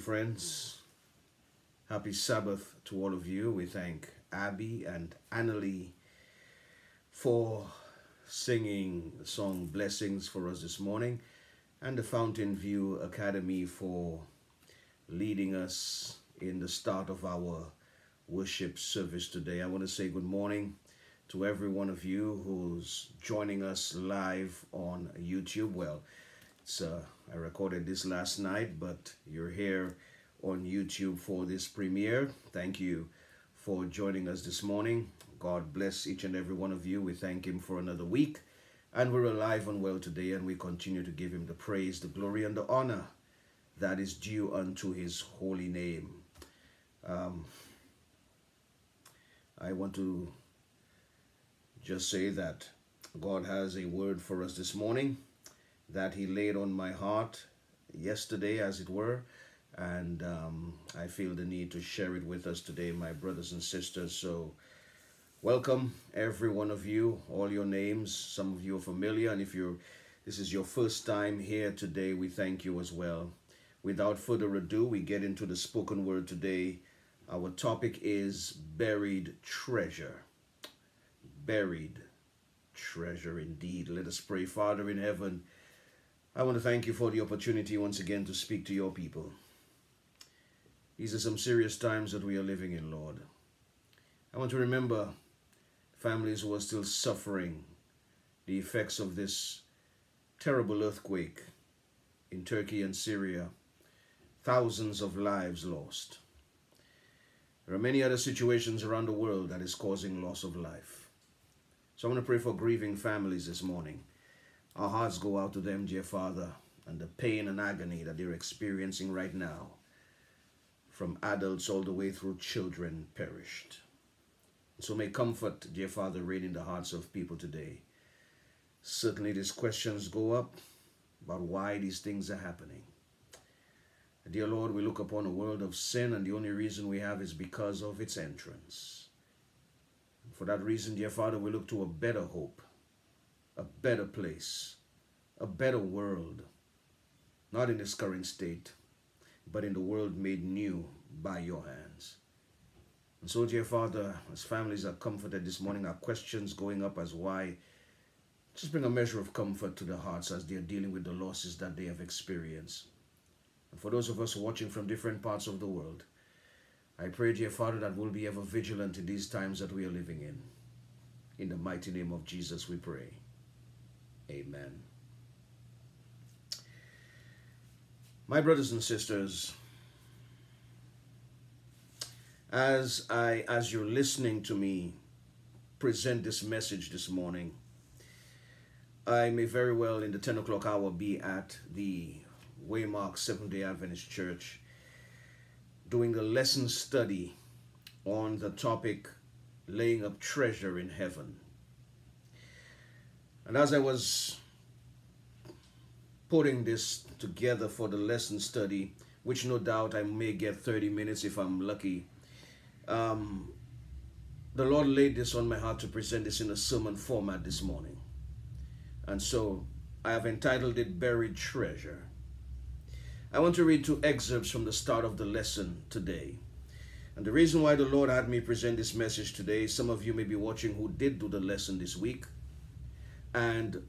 friends. Happy Sabbath to all of you. We thank Abby and Annalie for singing the song Blessings for us this morning and the Fountain View Academy for leading us in the start of our worship service today. I want to say good morning to every one of you who's joining us live on YouTube. Well, so uh, I recorded this last night, but you're here on YouTube for this premiere. Thank you for joining us this morning. God bless each and every one of you. We thank him for another week. And we're alive and well today, and we continue to give him the praise, the glory, and the honor that is due unto his holy name. Um, I want to just say that God has a word for us this morning that He laid on my heart yesterday, as it were, and um, I feel the need to share it with us today, my brothers and sisters. So, welcome every one of you, all your names. Some of you are familiar, and if you're this is your first time here today, we thank you as well. Without further ado, we get into the spoken word today. Our topic is buried treasure. Buried treasure indeed. Let us pray. Father in heaven, I want to thank you for the opportunity once again to speak to your people. These are some serious times that we are living in, Lord. I want to remember families who are still suffering the effects of this terrible earthquake in Turkey and Syria. Thousands of lives lost. There are many other situations around the world that is causing loss of life. So I want to pray for grieving families this morning. Our hearts go out to them, dear Father, and the pain and agony that they're experiencing right now, from adults all the way through children perished. So may comfort, dear Father, reign in the hearts of people today. Certainly these questions go up about why these things are happening. Dear Lord, we look upon a world of sin, and the only reason we have is because of its entrance. For that reason, dear Father, we look to a better hope, a better place, a better world, not in its current state, but in the world made new by your hands. And so, dear Father, as families are comforted this morning, our questions going up as why, just bring a measure of comfort to their hearts as they are dealing with the losses that they have experienced. And for those of us watching from different parts of the world, I pray, dear Father, that we'll be ever vigilant in these times that we are living in. In the mighty name of Jesus, we pray. Amen. My brothers and sisters, as I as you're listening to me present this message this morning, I may very well in the 10 o'clock hour be at the Waymark Seventh day Adventist Church doing a lesson study on the topic laying up treasure in heaven. And as I was putting this together for the lesson study, which no doubt I may get 30 minutes if I'm lucky, um, the Lord laid this on my heart to present this in a sermon format this morning. And so I have entitled it Buried Treasure. I want to read two excerpts from the start of the lesson today. And the reason why the Lord had me present this message today, some of you may be watching who did do the lesson this week. And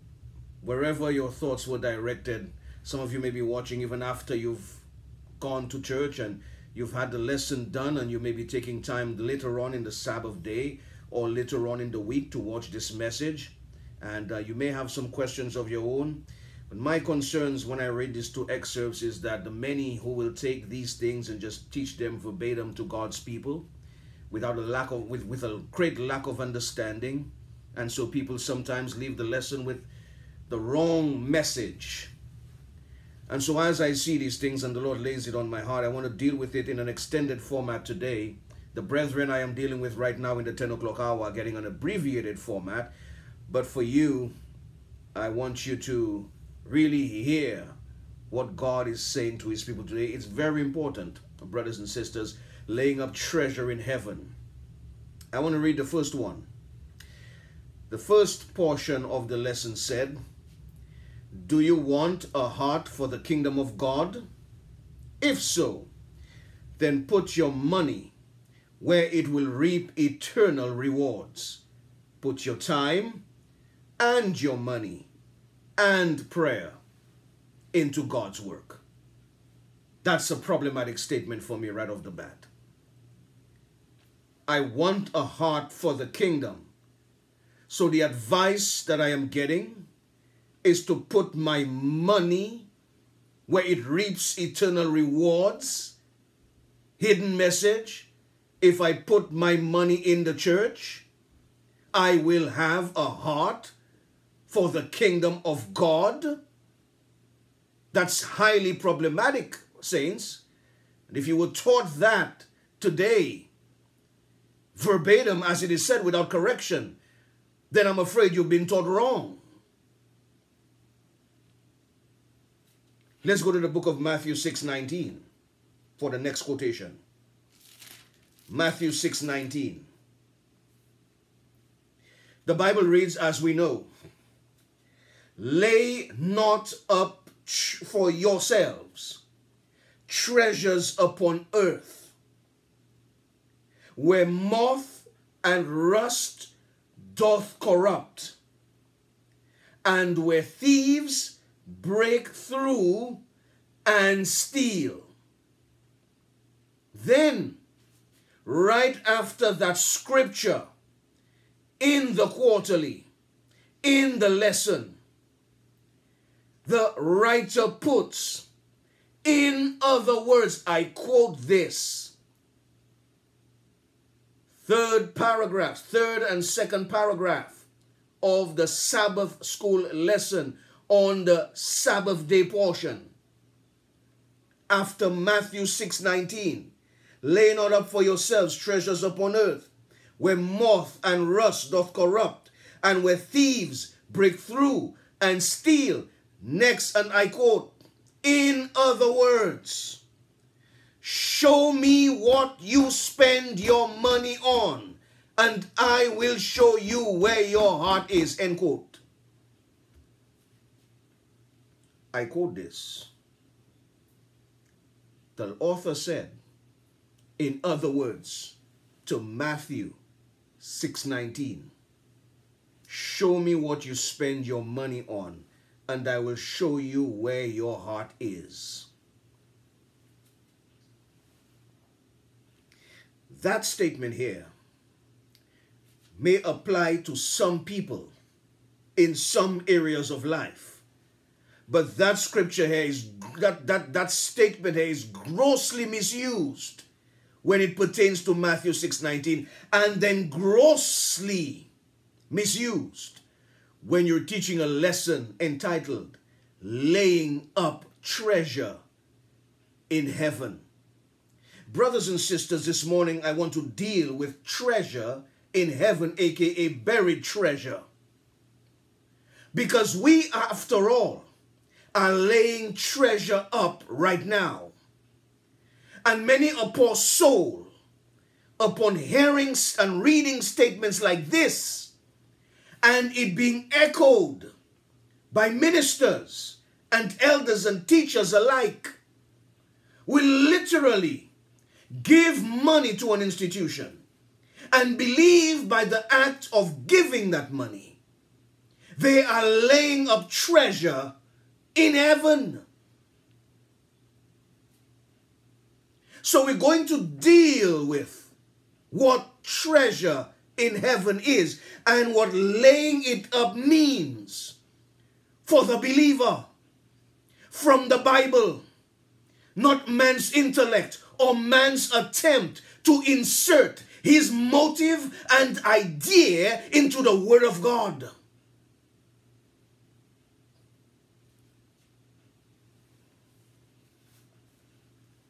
wherever your thoughts were directed, some of you may be watching even after you've gone to church and you've had the lesson done, and you may be taking time later on in the Sabbath day or later on in the week to watch this message. And uh, you may have some questions of your own. But my concerns when I read these two excerpts is that the many who will take these things and just teach them verbatim to God's people without a lack of with, with a great lack of understanding. And so people sometimes leave the lesson with the wrong message. And so as I see these things and the Lord lays it on my heart, I want to deal with it in an extended format today. The brethren I am dealing with right now in the 10 o'clock hour are getting an abbreviated format. But for you, I want you to really hear what God is saying to his people today. It's very important, brothers and sisters, laying up treasure in heaven. I want to read the first one. The first portion of the lesson said, Do you want a heart for the kingdom of God? If so, then put your money where it will reap eternal rewards. Put your time and your money and prayer into God's work. That's a problematic statement for me right off the bat. I want a heart for the kingdom. So the advice that I am getting is to put my money where it reaps eternal rewards. Hidden message. if I put my money in the church, I will have a heart for the kingdom of God? That's highly problematic, saints. And if you were taught that today, verbatim as it is said without correction, then I'm afraid you've been taught wrong. Let's go to the book of Matthew 6:19 for the next quotation. Matthew 6:19. The Bible reads as we know, lay not up for yourselves treasures upon earth where moth and rust doth corrupt and where thieves break through and steal then right after that scripture in the quarterly, in the lesson, the writer puts, in other words, I quote this. Third paragraph, third and second paragraph of the Sabbath school lesson on the Sabbath day portion. After Matthew 6:19, lay not up for yourselves treasures upon earth, where moth and rust doth corrupt, and where thieves break through and steal. Next, and I quote, in other words, show me what you spend your money on, and I will show you where your heart is. End quote. I quote this. The author said, in other words, to Matthew 6:19 Show me what you spend your money on and I will show you where your heart is. That statement here may apply to some people in some areas of life. But that scripture here is that that, that statement here is grossly misused when it pertains to Matthew 6:19 and then grossly misused when you're teaching a lesson entitled laying up treasure in heaven. Brothers and sisters, this morning I want to deal with treasure in heaven, aka buried treasure. Because we, after all, are laying treasure up right now. And many a poor soul, upon hearing and reading statements like this, and it being echoed by ministers and elders and teachers alike, will literally give money to an institution and believe by the act of giving that money, they are laying up treasure in heaven. So we're going to deal with what treasure in heaven is and what laying it up means for the believer from the Bible, not man's intellect or man's attempt to insert his motive and idea into the Word of God.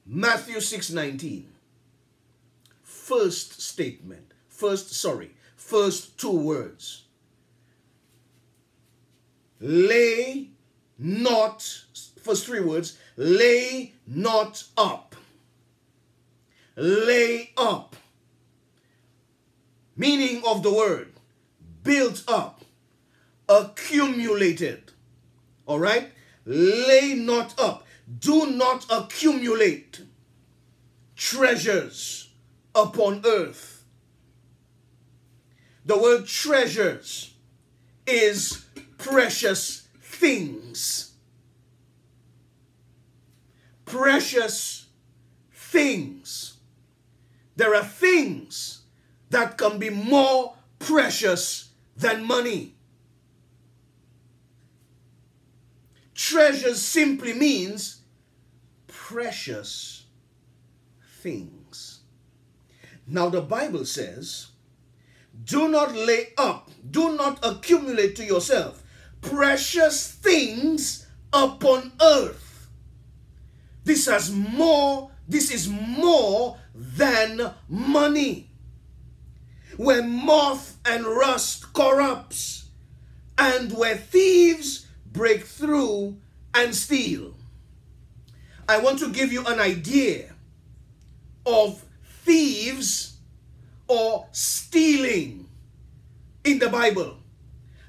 Matthew 6:19. First statement. First, sorry, first two words. Lay not, first three words, lay not up. Lay up. Meaning of the word, built up, accumulated. All right? Lay not up do not accumulate treasures upon earth. The word treasures is precious things. Precious things. There are things that can be more precious than money. Treasures simply means precious things. Now, the Bible says, do not lay up, do not accumulate to yourself precious things upon earth. This has more, this is more than money. Where moth and rust corrupts, and where thieves break through and steal. I want to give you an idea of thieves or stealing in the Bible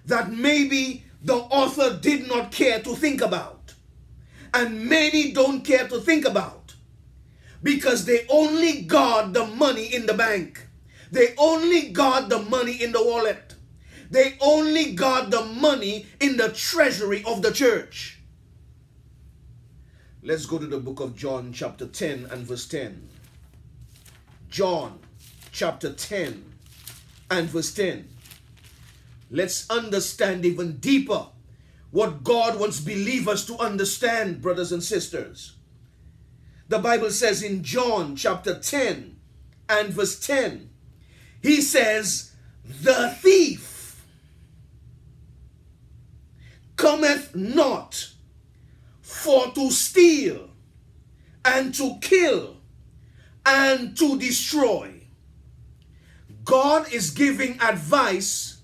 that maybe the author did not care to think about. And many don't care to think about because they only guard the money in the bank. They only guard the money in the wallet. They only guard the money in the treasury of the church. Let's go to the book of John, chapter 10 and verse 10. John, chapter 10 and verse 10. Let's understand even deeper what God wants believers to understand, brothers and sisters. The Bible says in John chapter 10 and verse 10, he says, The thief cometh not for to steal and to kill and to destroy. God is giving advice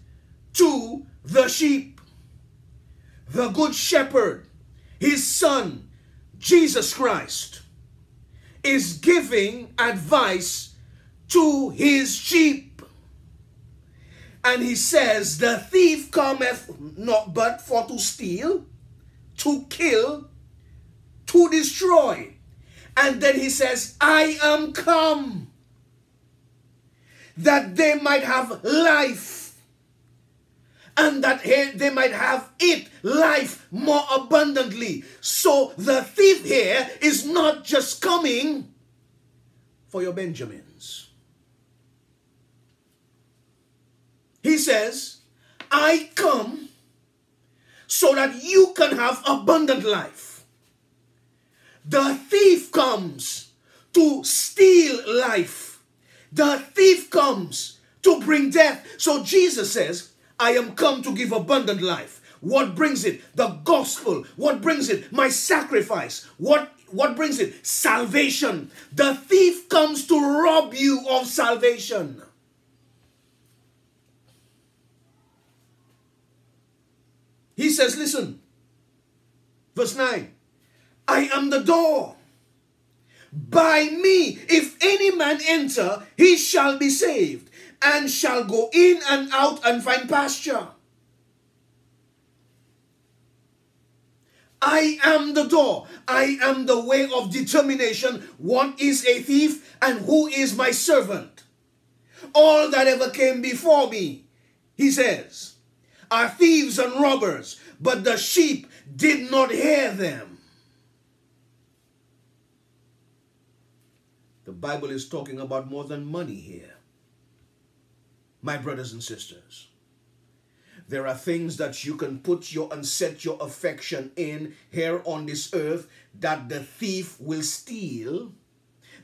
to the sheep. The good shepherd, his son, Jesus Christ, is giving advice to his sheep. And he says, The thief cometh not but for to steal, to kill, to destroy. And then he says, I am come that they might have life and that they might have it life more abundantly. So the thief here is not just coming for your Benjamins. He says, I come so that you can have abundant life. The thief comes to steal life. The thief comes to bring death. So Jesus says, I am come to give abundant life. What brings it? The gospel. What brings it? My sacrifice. What what brings it? Salvation. The thief comes to rob you of salvation. He says, listen. Verse 9. I am the door. By me, if any man enter, he shall be saved, and shall go in and out and find pasture. I am the door. I am the way of determination. What is a thief and who is my servant? All that ever came before me, he says, are thieves and robbers, but the sheep did not hear them. The Bible is talking about more than money here. My brothers and sisters, there are things that you can put your and set your affection in here on this earth that the thief will steal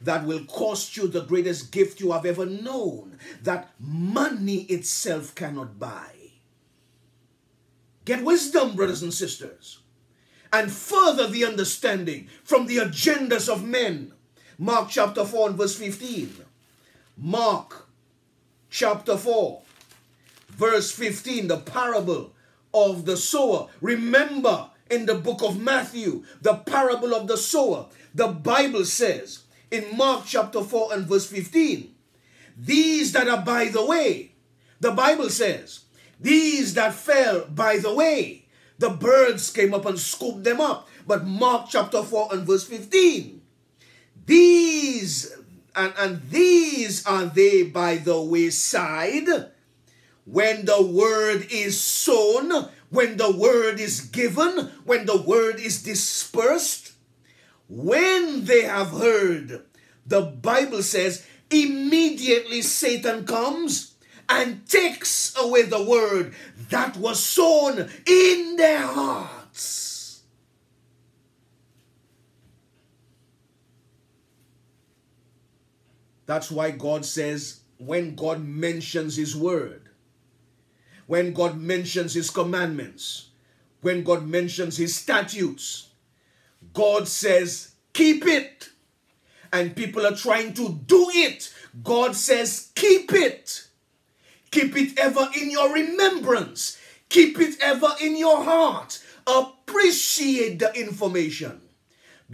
that will cost you the greatest gift you have ever known that money itself cannot buy. Get wisdom, brothers and sisters, and further the understanding from the agendas of men. Mark chapter 4 and verse 15. Mark chapter 4, verse 15, the parable of the sower. Remember in the book of Matthew, the parable of the sower. The Bible says in Mark chapter 4 and verse 15, these that are by the way, the Bible says, these that fell by the way, the birds came up and scooped them up. But Mark chapter 4 and verse 15, these and, and these are they by the wayside when the word is sown, when the word is given, when the word is dispersed, when they have heard, the Bible says, immediately Satan comes and takes away the word that was sown in their hearts. That's why God says, when God mentions His word, when God mentions His commandments, when God mentions His statutes, God says, keep it. And people are trying to do it. God says, keep it. Keep it ever in your remembrance. Keep it ever in your heart. Appreciate the information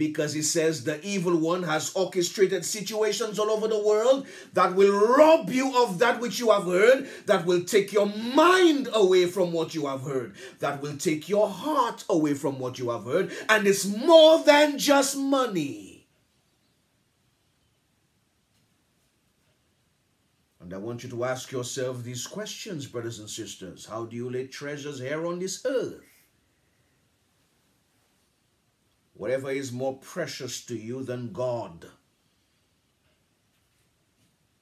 because he says the evil one has orchestrated situations all over the world that will rob you of that which you have heard, that will take your mind away from what you have heard, that will take your heart away from what you have heard, and it's more than just money. And I want you to ask yourself these questions, brothers and sisters. How do you lay treasures here on this earth? Whatever is more precious to you than God.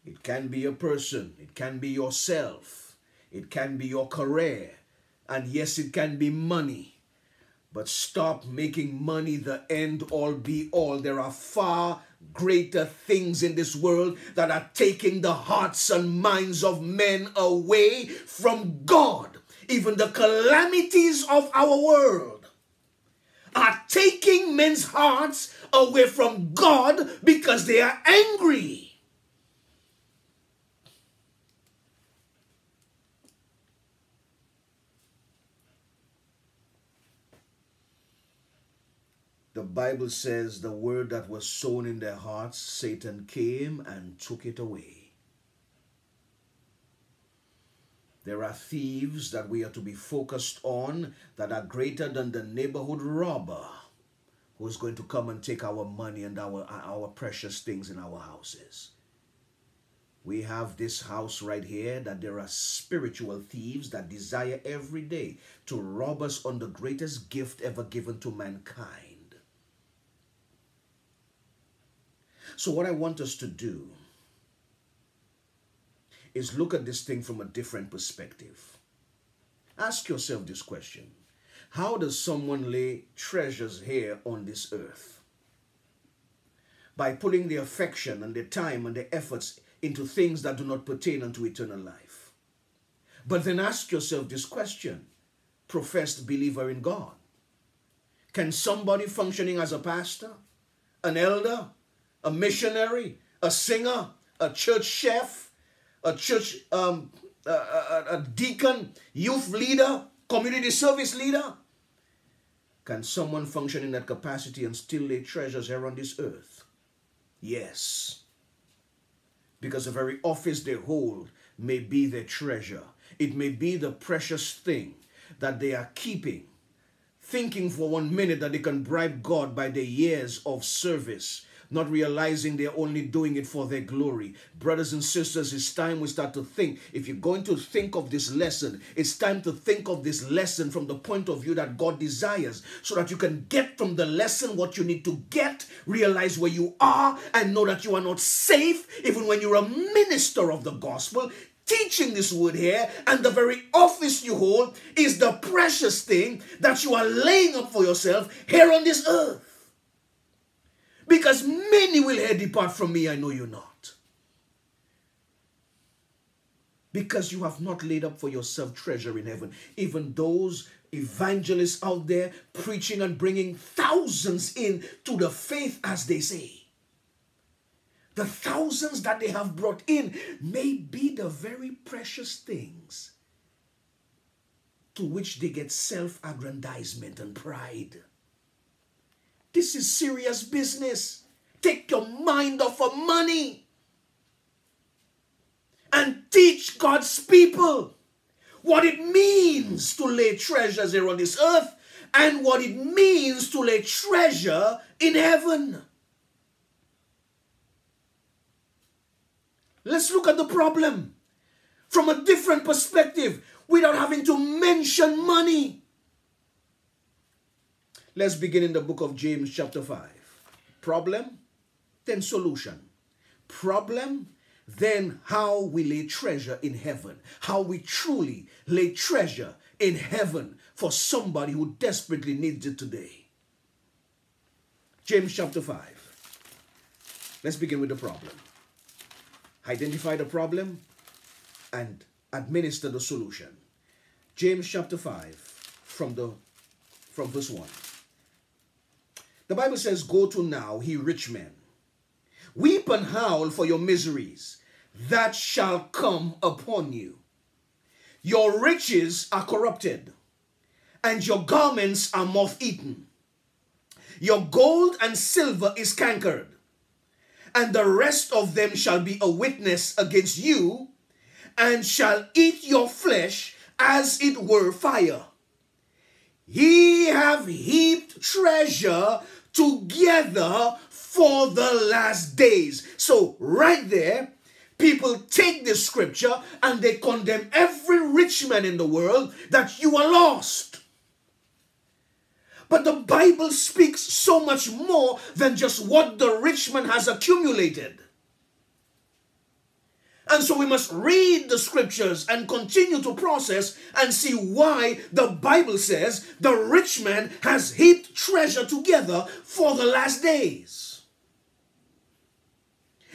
It can be a person, it can be yourself, it can be your career, and yes, it can be money. But stop making money the end all be all. There are far greater things in this world that are taking the hearts and minds of men away from God. Even the calamities of our world are taking men's hearts away from God because they are angry. The Bible says the word that was sown in their hearts, Satan came and took it away. There are thieves that we are to be focused on that are greater than the neighborhood robber who is going to come and take our money and our, our precious things in our houses. We have this house right here that there are spiritual thieves that desire every day to rob us on the greatest gift ever given to mankind. So, what I want us to do is look at this thing from a different perspective. Ask yourself this question How does someone lay treasures here on this earth? By putting the affection and the time and the efforts into things that do not pertain unto eternal life. But then ask yourself this question professed believer in God. Can somebody functioning as a pastor, an elder, a missionary, a singer, a church chef, a church um, a, a, a deacon, youth leader, community service leader? Can someone function in that capacity and still lay treasures here on this earth? Yes. Because the very office they hold may be their treasure. It may be the precious thing that they are keeping, thinking for one minute that they can bribe God by their years of service not realizing they're only doing it for their glory. Brothers and sisters, it's time we start to think. If you're going to think of this lesson, it's time to think of this lesson from the point of view that God desires so that you can get from the lesson what you need to get, realize where you are, and know that you are not safe even when you're a minister of the gospel teaching this word here, and the very office you hold is the precious thing that you are laying up for yourself here on this earth. Because many will here depart from me, I know you not. Because you have not laid up for yourself treasure in heaven. Even those evangelists out there preaching and bringing thousands in to the faith as they say. The thousands that they have brought in may be the very precious things to which they get self aggrandizement and pride. This is serious business. Take your mind off of money and teach God's people what it means to lay treasures here on this earth and what it means to lay treasure in heaven. Let's look at the problem from a different perspective without having to mention money. Let's begin in the book of James, chapter 5. Problem, then solution. Problem, then how we lay treasure in heaven. How we truly lay treasure in heaven for somebody who desperately needs it today. James chapter 5. Let's begin with the problem. identify the problem, and administer the solution. James chapter 5 from the from verse 1. The Bible says, Go to now, he rich men. Weep and howl for your miseries that shall come upon you. Your riches are corrupted, and your garments are moth eaten. Your gold and silver is cankered, and the rest of them shall be a witness against you, and shall eat your flesh as it were fire. Ye have heaped treasure together for the last days. So, right there, people take this scripture and they condemn every rich man in the world that you are lost. But the Bible speaks so much more than just what the rich man has accumulated. And so we must read the scriptures and continue to process and see why the Bible says the rich man has heaped treasure together for the last days.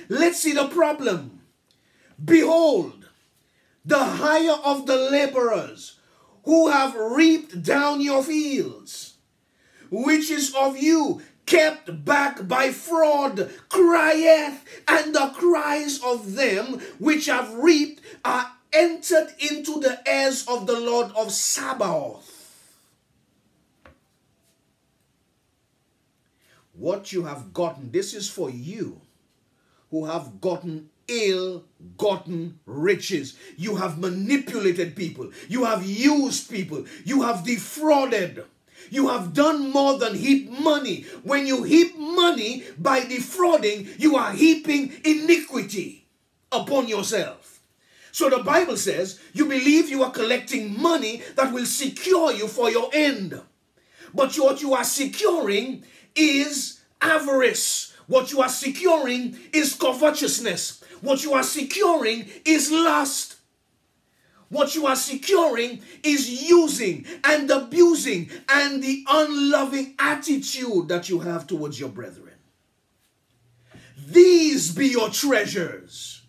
Let's see the problem. Behold, the hire of the laborers who have reaped down your fields, which is of you kept back by fraud, crieth, and the cries of them which have reaped are entered into the heirs of the Lord of Sabaoth. What you have gotten, this is for you who have gotten ill gotten riches. You have manipulated people. You have used people. You have defrauded. You have done more than heap money. When you heap money by defrauding, you are heaping iniquity upon yourself. So the Bible says you believe you are collecting money that will secure you for your end. But what you are securing is avarice. What you are securing is covetousness. What you are securing is lust. What you are securing is using and abusing and the unloving attitude that you have towards your brethren. These be your treasures.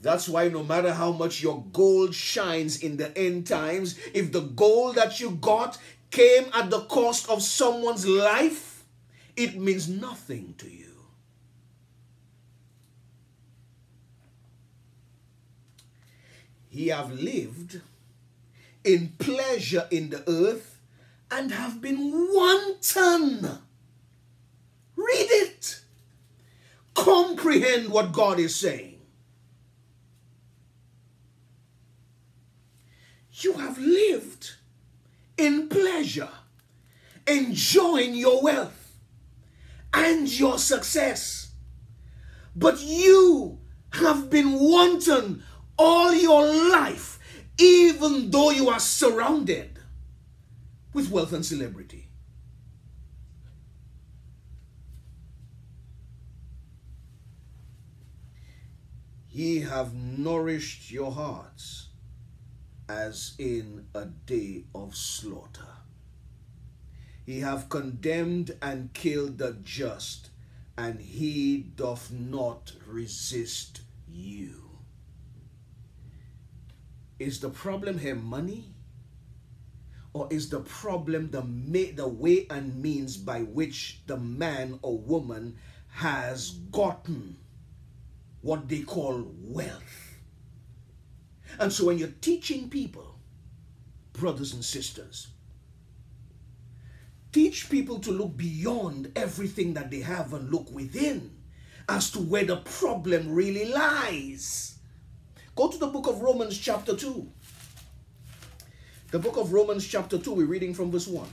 That's why no matter how much your gold shines in the end times, if the gold that you got came at the cost of someone's life, it means nothing to you. He have lived in pleasure in the earth and have been wanton. Read it. Comprehend what God is saying. You have lived in pleasure, enjoying your wealth and your success. But you have been wanton all your life, even though you are surrounded with wealth and celebrity. Ye have nourished your hearts as in a day of slaughter. He have condemned and killed the just, and he doth not resist you. Is the problem here money? Or is the problem the, the way and means by which the man or woman has gotten what they call wealth? And so when you're teaching people, brothers and sisters, teach people to look beyond everything that they have and look within as to where the problem really lies. Go to the book of Romans, chapter 2. The book of Romans, chapter 2, we're reading from verse 1.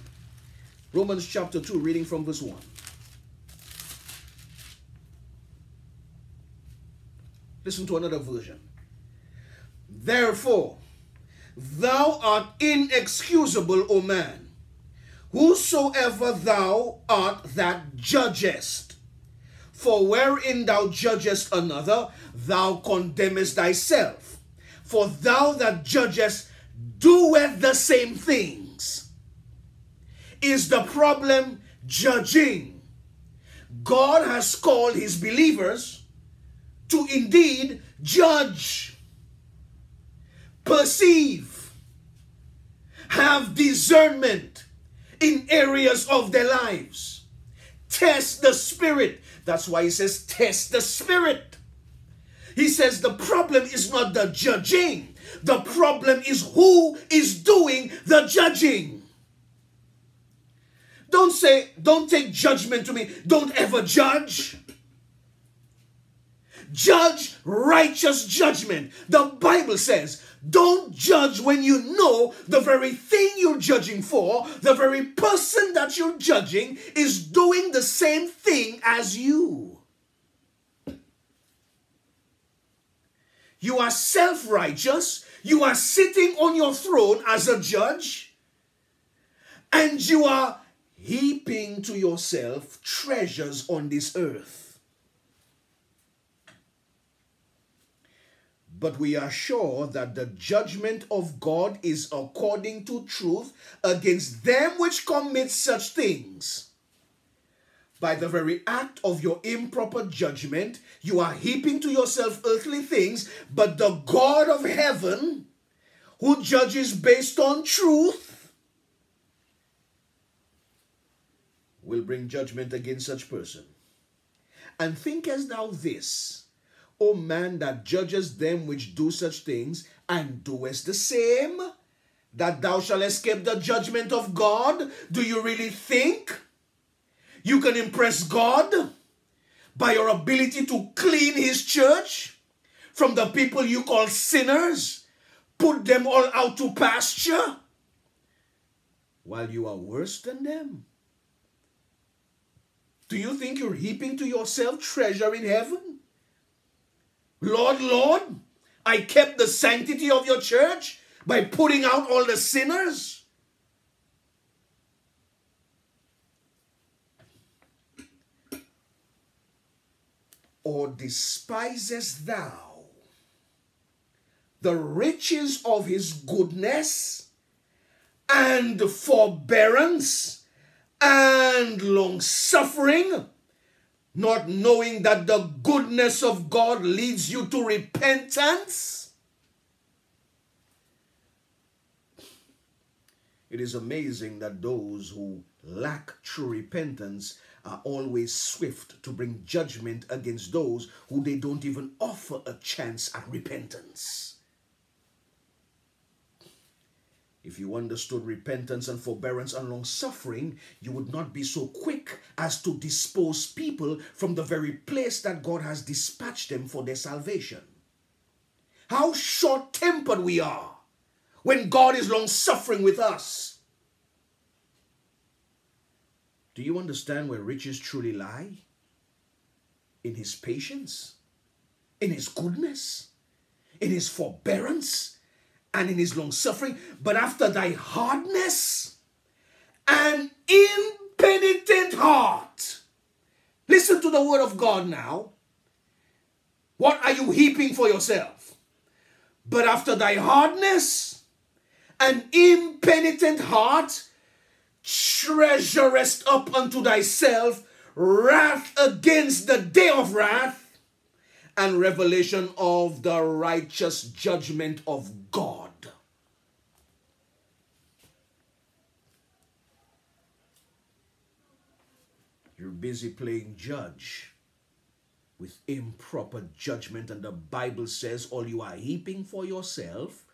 Romans, chapter 2, reading from verse 1. Listen to another version. Therefore, thou art inexcusable, O man, whosoever thou art that judgest. For wherein thou judgest another, thou condemnest thyself. For thou that judgest doeth the same things. Is the problem judging? God has called his believers to indeed judge, perceive, have discernment in areas of their lives. Test the spirit. That's why he says, test the spirit. He says the problem is not the judging, the problem is who is doing the judging. Don't say, don't take judgment to me. Don't ever judge. Judge righteous judgment. The Bible says, don't judge when you know the very thing you're judging for, the very person that you're judging is doing the same thing as you. You are self righteous. You are sitting on your throne as a judge. And you are heaping to yourself treasures on this earth. But we are sure that the judgment of God is according to truth against them which commit such things. By the very act of your improper judgment, you are heaping to yourself earthly things, but the God of heaven, who judges based on truth, will bring judgment against such person. And thinkest thou this, O man that judges them which do such things, and doest the same, that thou shalt escape the judgment of God? Do you really think you can impress God by your ability to clean his church from the people you call sinners, put them all out to pasture, while you are worse than them? Do you think you're heaping to yourself treasure in heaven? Lord, Lord, I kept the sanctity of your church by putting out all the sinners. Or despisest thou the riches of his goodness and forbearance? and long suffering, not knowing that the goodness of God leads you to repentance? It is amazing that those who lack true repentance are always swift to bring judgment against those who they don't even offer a chance at repentance. If you understood repentance and forbearance and long suffering, you would not be so quick as to dispose people from the very place that God has dispatched them for their salvation. How short tempered we are when God is long suffering with us. Do you understand where riches truly lie? In his patience, in his goodness, in his forbearance and in his long suffering, but after thy hardness and impenitent heart. Listen to the word of God now. What are you heaping for yourself? But after thy hardness and impenitent heart, treasurest up unto thyself wrath against the day of wrath and revelation of the righteous judgment of God. You're busy playing judge with improper judgment, and the Bible says all you are heaping for yourself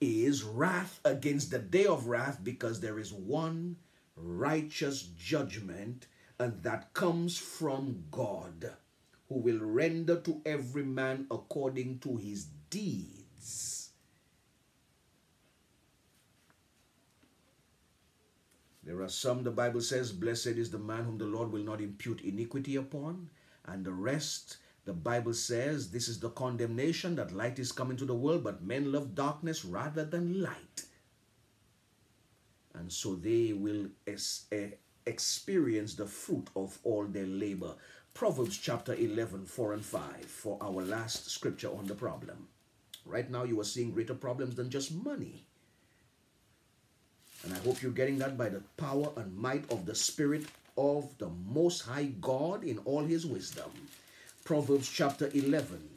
is wrath against the day of wrath because there is one righteous judgment, and that comes from God who will render to every man according to his deeds. There are some, the Bible says, blessed is the man whom the Lord will not impute iniquity upon. And the rest, the Bible says, this is the condemnation that light is coming to the world, but men love darkness rather than light. And so they will experience the fruit of all their labor. Proverbs chapter 11, 4 and 5 for our last scripture on the problem. Right now, you are seeing greater problems than just money. And I hope you're getting that by the power and might of the Spirit of the Most High God in all His wisdom. Proverbs chapter 11.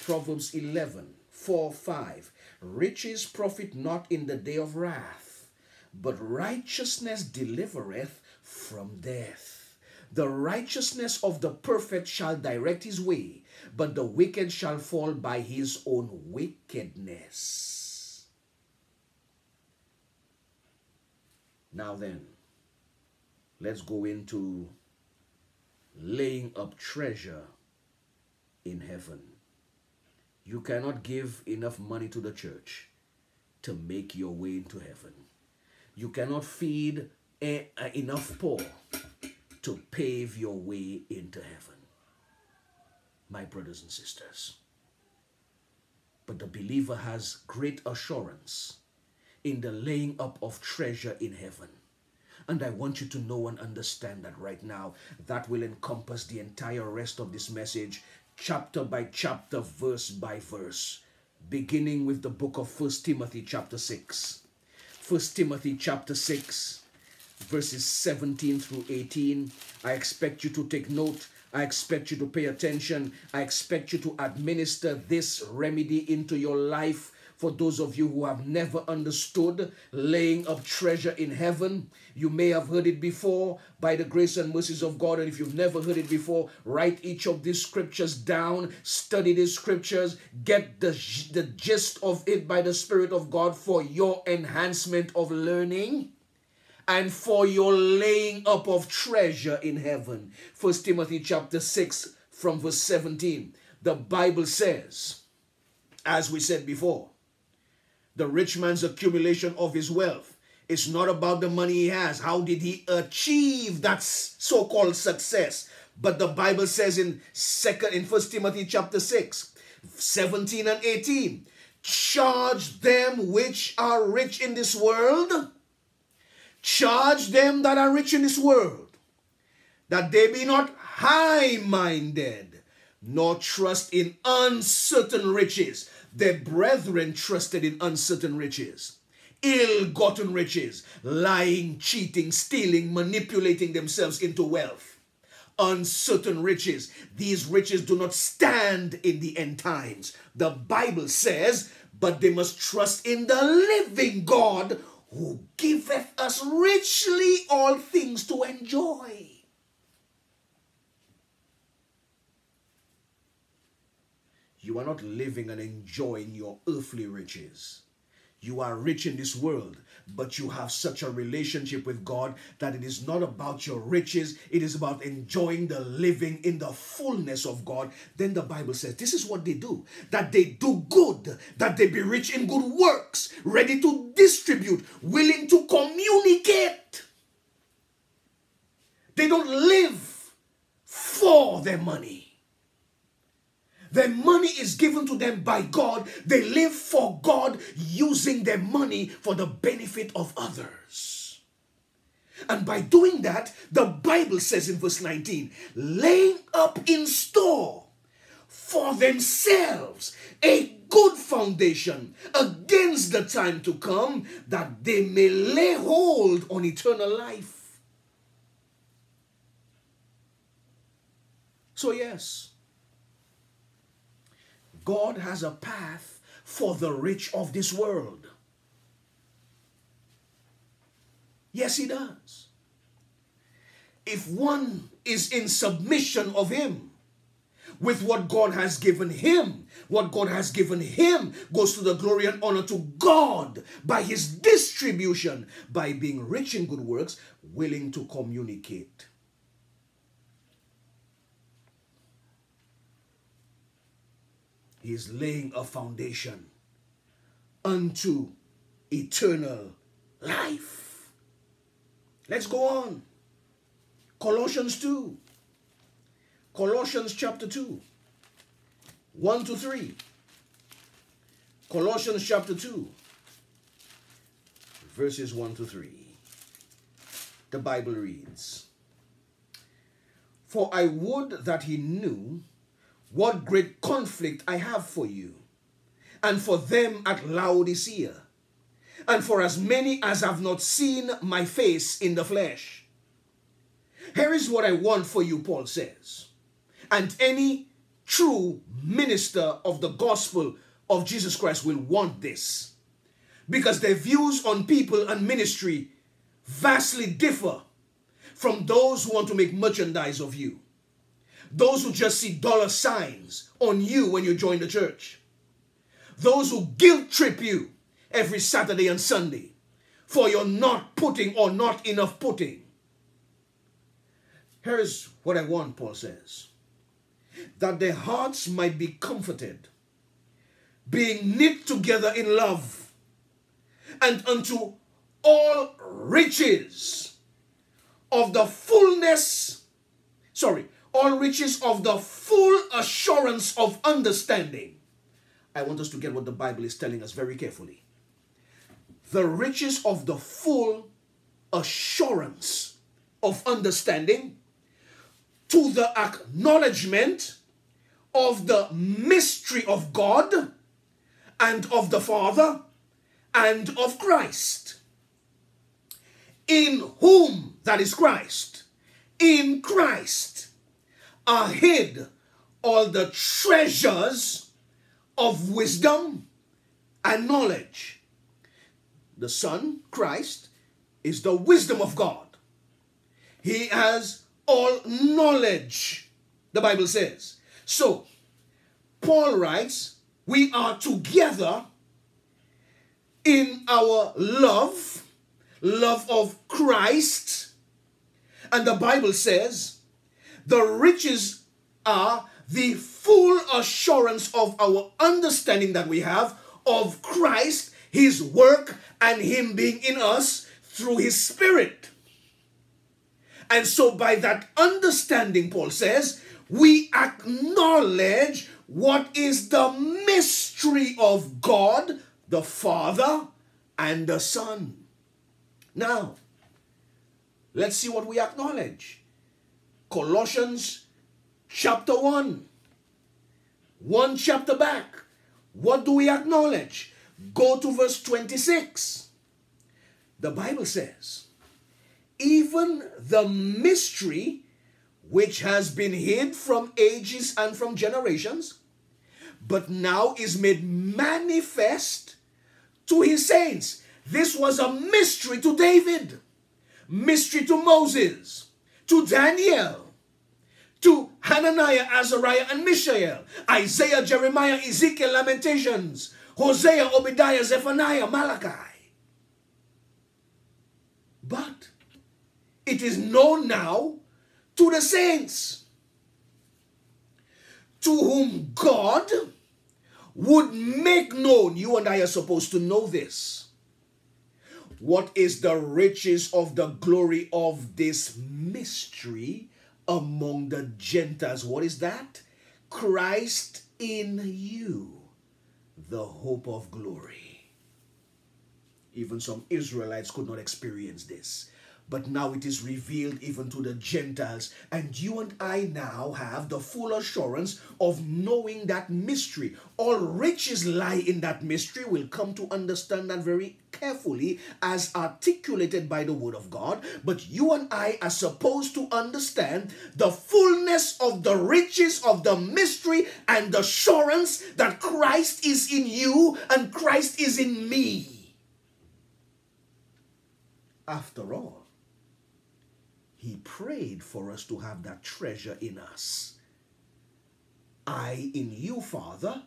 Proverbs 11, 4, 5. Riches profit not in the day of wrath, but righteousness delivereth from death. The righteousness of the perfect shall direct his way, but the wicked shall fall by his own wickedness. Now then, let's go into laying up treasure in heaven. You cannot give enough money to the church to make your way into heaven. You cannot feed a, a- enough poor to pave your way into heaven. My brothers and sisters. But the believer has great assurance in the laying up of treasure in heaven. And I want you to know and understand that right now. That will encompass the entire rest of this message, chapter by chapter, verse by verse, beginning with the book of First Timothy, chapter 6. First Timothy, chapter 6, verses 17 through 18. I expect you to take note. I expect you to pay attention. I expect you to administer this remedy into your life. For those of you who have never understood laying up treasure in heaven, you may have heard it before by the grace and mercies of God. And if you've never heard it before, write each of these scriptures down, study these scriptures, get the, the gist of it by the Spirit of God for your enhancement of learning and for your laying up of treasure in heaven. First Timothy chapter 6 from verse 17. The Bible says, as we said before, the rich man's accumulation of his wealth is not about the money he has. How did he achieve that so-called success? But the Bible says in second in First Timothy chapter 6, 17 and 18, charge them which are rich in this world Charge them that are rich in this world, that they be not high minded, nor trust in uncertain riches. Their brethren trusted in uncertain riches, ill gotten riches, lying, cheating, stealing, manipulating themselves into wealth. Uncertain riches. These riches do not stand in the end times. The Bible says, but they must trust in the living God who giveth us richly all things to enjoy. You are not living and enjoying your earthly riches. You are rich in this world, but you have such a relationship with God that it is not about your riches, it is about enjoying the living in the fullness of God. Then the Bible says this is what they do that they do good, that they be rich in good works, ready to distribute, willing to communicate. They don't live for their money. Their money is given to them by God. They live for God using their money for the benefit of others. And by doing that, the Bible says in verse 19, laying up in store for themselves a good foundation against the time to come, that they may lay hold on eternal life. So, yes. God has a path for the rich of this world. Yes, He does. If one is in submission of Him with what God has given him, what God has given him goes to the glory and honor to God by His distribution, by being rich in good works, willing to communicate. He is laying a foundation unto eternal life. Let's go on. Colossians 2. Colossians chapter 2. 1 to 3. Colossians chapter 2. Verses 1 to 3. The Bible reads For I would that he knew what great conflict I have for you, and for them at Laodicea, and for as many as have not seen my face in the flesh. Here is what I want for you, Paul says. And any true minister of the gospel of Jesus Christ will want this because their views on people and ministry vastly differ from those who want to make merchandise of you. Those who just see dollar signs on you when you join the church. Those who guilt trip you every Saturday and Sunday for your not putting or not enough putting. Here's what I want, Paul says that their hearts might be comforted, being knit together in love, and unto all riches of the fullness, sorry, all riches of the full assurance of understanding. I want us to get what the Bible is telling us very carefully. The riches of the full assurance of understanding to the acknowledgement of the mystery of God and of the Father and of Christ. In whom, that is Christ, in Christ are hid all the treasures of wisdom and knowledge. The Son, Christ, is the wisdom of God. He has all knowledge, the Bible says. So, Paul writes, we are together in our love, love of Christ. And the Bible says, the riches are the full assurance of our understanding that we have of Christ, His work, and Him being in us through His Spirit. And so, by that understanding, Paul says, we acknowledge what is the mystery of God, the Father, and the Son. Now, let's see what we acknowledge. Colossians chapter 1. One chapter back. What do we acknowledge? Go to verse 26. The Bible says, even the mystery which has been hid from ages and from generations, but now is made manifest to his saints. This was a mystery to David, mystery to Moses, to Daniel, to Hananiah, Azariah, and Mishael, Isaiah, Jeremiah, Ezekiel, Lamentations, Hosea, Obadiah, Zephaniah, Malachi. But it is known now to the saints, to whom God would make known. You and I are supposed to know this. What is the riches of the glory of this mystery among the Gentiles? What is that? Christ in you, the hope of glory. Even some Israelites could not experience this but now it is revealed even to the Gentiles. And you and I now have the full assurance of knowing that mystery. All riches lie in that mystery. We'll come to understand that very carefully as articulated by the Word of God. But you and I are supposed to understand the fullness of the riches of the mystery and the assurance that Christ is in you and Christ is in me. After all, he prayed for us to have that treasure in us. I in you, Father,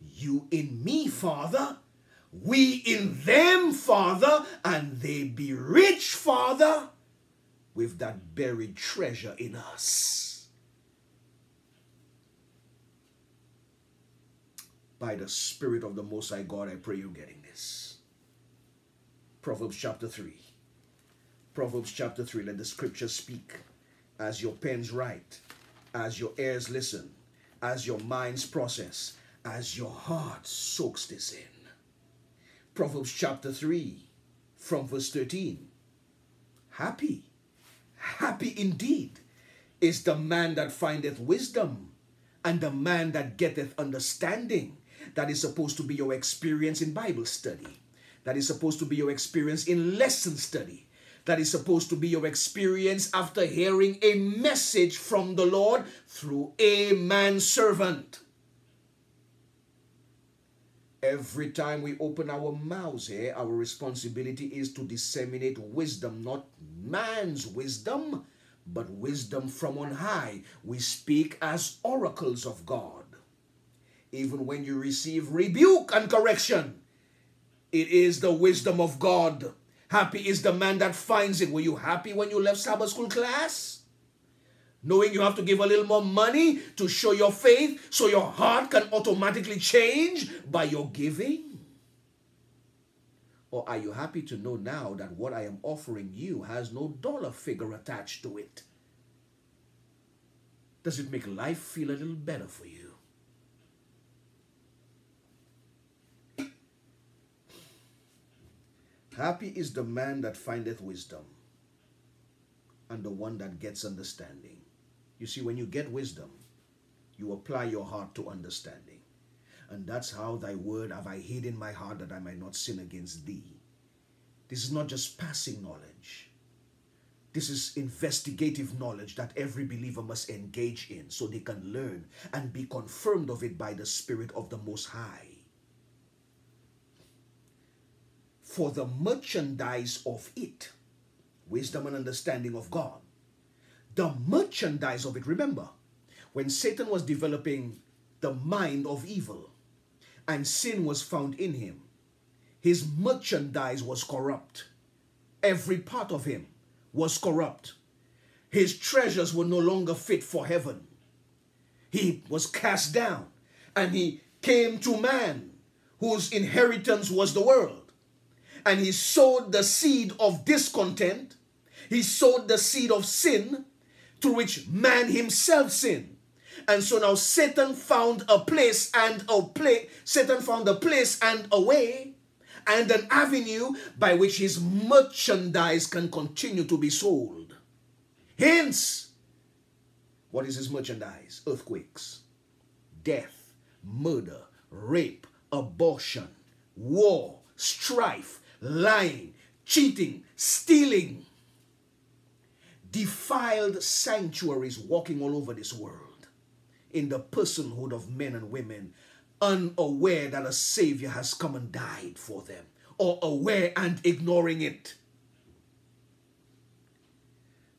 you in me, Father, we in them, Father, and they be rich, Father, with that buried treasure in us. By the Spirit of the Most High God, I pray you're getting this. Proverbs chapter 3. Proverbs chapter 3. Let the scripture speak as your pens write, as your ears listen, as your minds process, as your heart soaks this in. Proverbs chapter 3, from verse 13. Happy, happy indeed is the man that findeth wisdom, and the man that getteth understanding. That is supposed to be your experience in Bible study. That is supposed to be your experience in lesson study That is supposed to be your experience after hearing a message from the Lord through a manservant. Every time we open our mouths here, our responsibility is to disseminate wisdom, not man's wisdom, but wisdom from on high. We speak as oracles of God. Even when you receive rebuke and correction, it is the wisdom of God. Happy is the man that finds it. Were you happy when you left Sabbath school class? Knowing you have to give a little more money to show your faith so your heart can automatically change by your giving? Or are you happy to know now that what I am offering you has no dollar figure attached to it? Does it make life feel a little better for you? Happy is the man that findeth wisdom and the one that gets understanding. You see, when you get wisdom, you apply your heart to understanding. And that's how thy word have I hid in my heart that I might not sin against thee. This is not just passing knowledge. This is investigative knowledge that every believer must engage in so they can learn and be confirmed of it by the Spirit of the Most High. For the merchandise of it, wisdom and understanding of God, the merchandise of it. Remember, when Satan was developing the mind of evil and sin was found in him, his merchandise was corrupt. Every part of him was corrupt. His treasures were no longer fit for heaven. He was cast down and he came to man whose inheritance was the world. And he sowed the seed of discontent. He sowed the seed of sin to which man himself sinned. And so now Satan found a place and a place, Satan found a place and a way and an avenue by which his merchandise can continue to be sold. Hence, what is his merchandise? Earthquakes, death, murder, rape, abortion, war, strife, lying, cheating, stealing, defiled sanctuaries walking all over this world in the personhood of men and women unaware that a savior has come and died for them or aware and ignoring it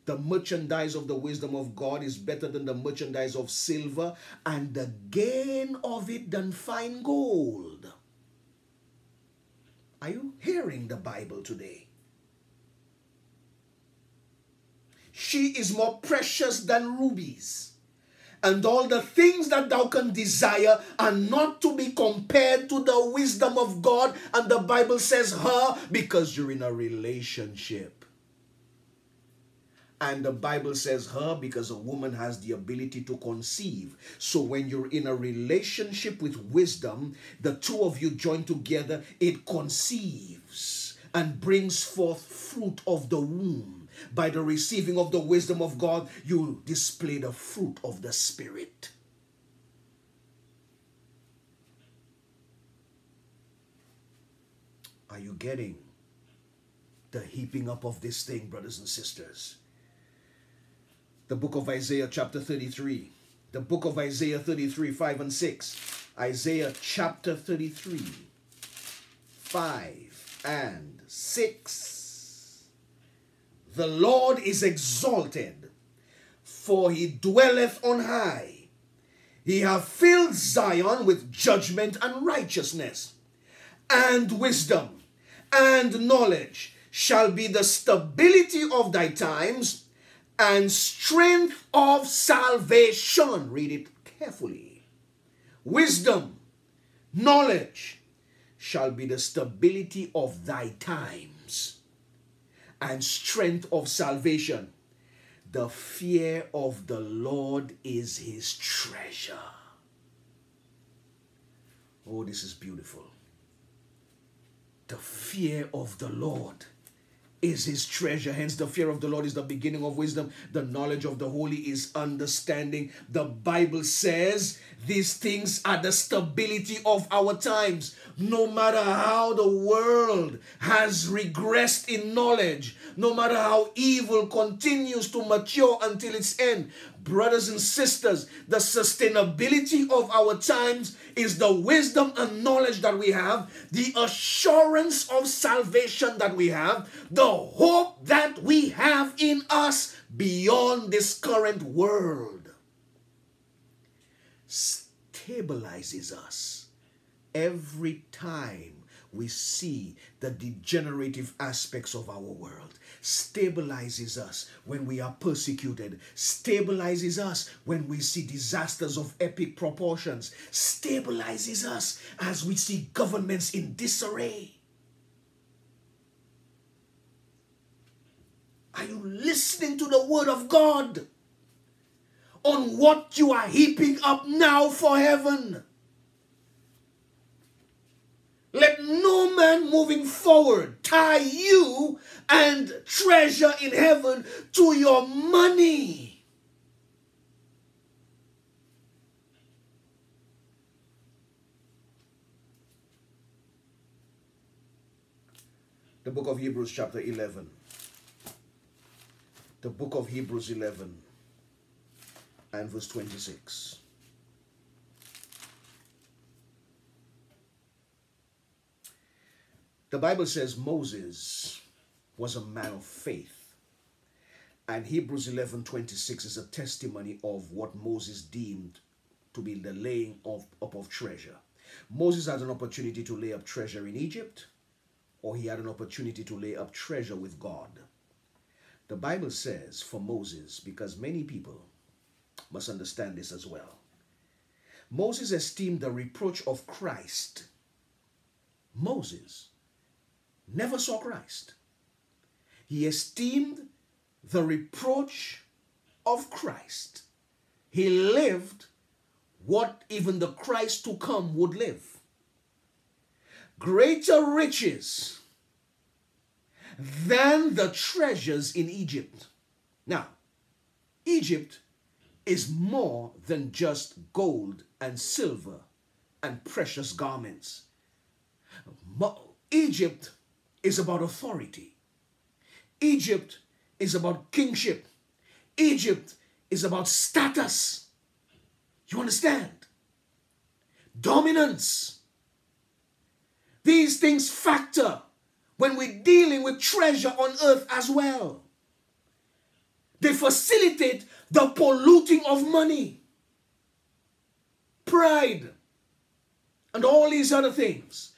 the merchandise of the wisdom of God is better than the merchandise of silver, and the gain of it than fine gold. Are you hearing the Bible today? She is more precious than rubies. And all the things that thou can desire are not to be compared to the wisdom of God. And the Bible says her because you're in a relationship. And the Bible says her because a woman has the ability to conceive. So when you're in a relationship with wisdom, the two of you join together, it conceives and brings forth fruit of the womb. By the receiving of the wisdom of God, you display the fruit of the Spirit. Are you getting the heaping up of this thing, brothers and sisters? The book of Isaiah, chapter 33. The book of Isaiah 33, 5 and 6. Isaiah chapter 33, 5 and 6. The Lord is exalted, for he dwelleth on high. He hath filled Zion with judgment and righteousness, and wisdom and knowledge shall be the stability of thy times and strength of salvation. Read it carefully. Wisdom, knowledge shall be the stability of thy times and strength of salvation. The fear of the Lord is his treasure. Oh, this is beautiful. The fear of the Lord is his treasure. Hence, the fear of the Lord is the beginning of wisdom. The knowledge of the holy is understanding. The Bible says these things are the stability of our times. No matter how the world has regressed in knowledge, no matter how evil continues to mature until its end, brothers and sisters, the sustainability of our times is the wisdom and knowledge that we have, the assurance of salvation that we have, the hope that we have in us beyond this current world. Stabilizes us every time we see the degenerative aspects of our world stabilizes us when we are persecuted, stabilizes us when we see disasters of epic proportions, stabilizes us as we see governments in disarray. Are you listening to the word of God on what you are heaping up now for heaven? Let no man moving forward tie you and treasure in heaven to your money. The book of Hebrews, chapter 11. The book of Hebrews 11 and verse 26. The Bible says Moses was a man of faith. And Hebrews 11 26 is a testimony of what Moses deemed to be the laying of, up of treasure. Moses had an opportunity to lay up treasure in Egypt, or he had an opportunity to lay up treasure with God. The Bible says for Moses, because many people must understand this as well. Moses esteemed the reproach of Christ. Moses never saw Christ. He esteemed the reproach of Christ. He lived what even the Christ to come would live. Greater riches than the treasures in Egypt. Now, Egypt is more than just gold and silver and precious garments. Egypt is about authority. Egypt is about kingship. Egypt is about status. You understand? Dominance. These things factor when we're dealing with treasure on earth as well. They facilitate the polluting of money, pride, and all these other things.